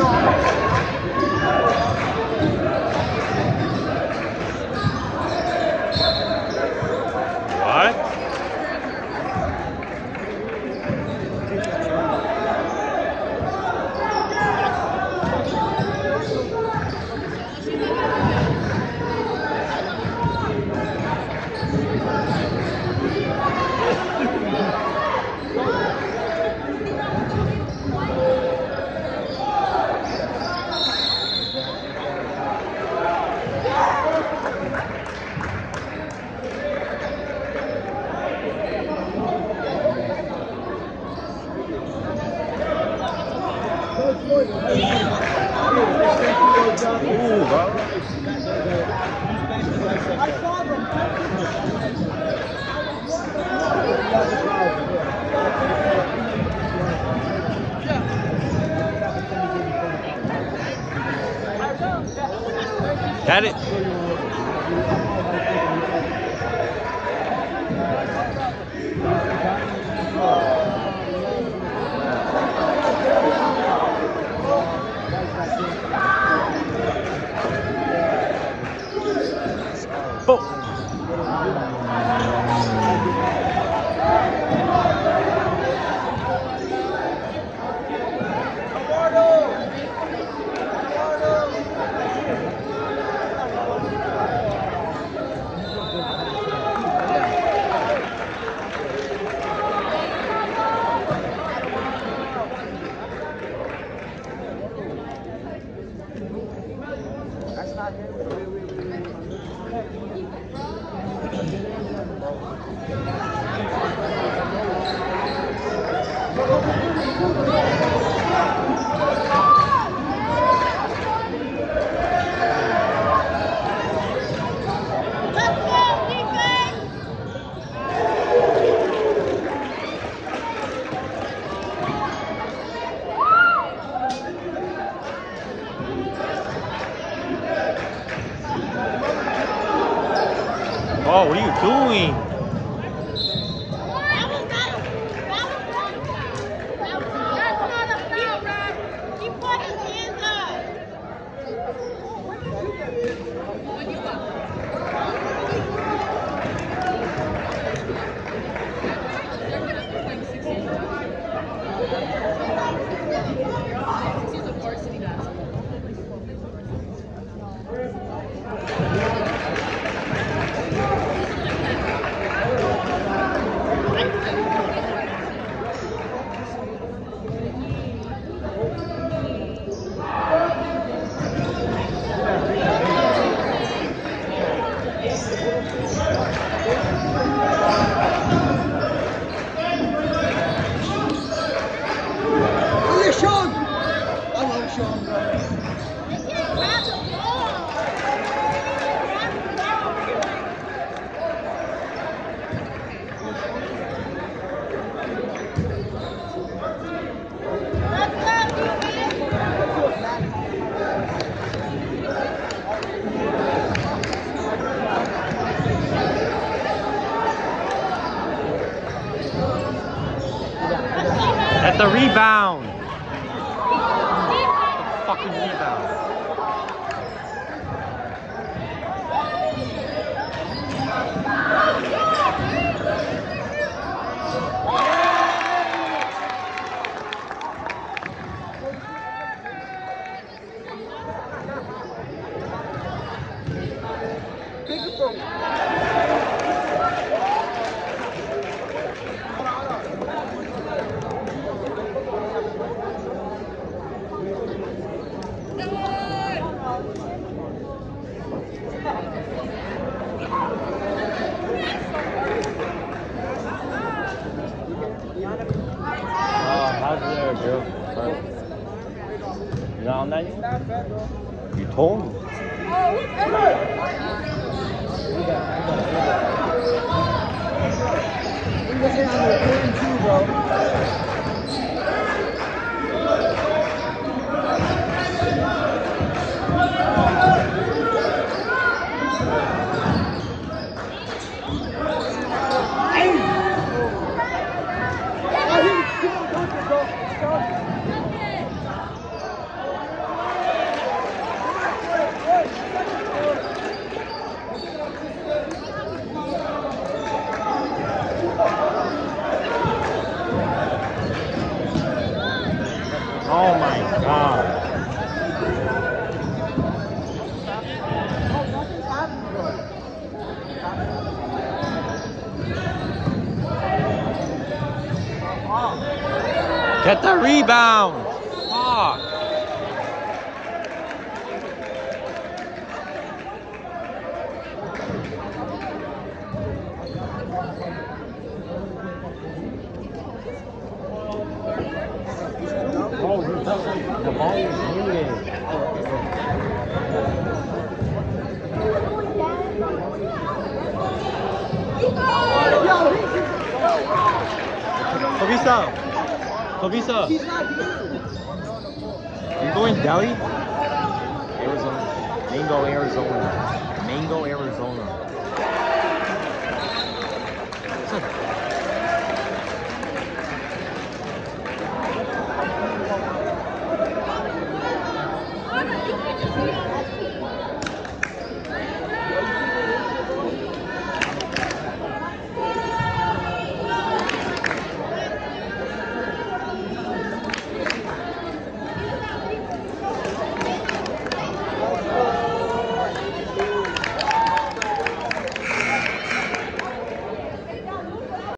What? Yani Oh, what are you doing? The rebound. Fucking rebound. Oh, girl? You told me. Look at him on the 42, bro. Oh, Oh my god. Get the rebound. Fuck. The ball is muted. Kobisa. Kobisa. He's not here. You going Delhi? Arizona. Mango, Arizona. Mango, Arizona.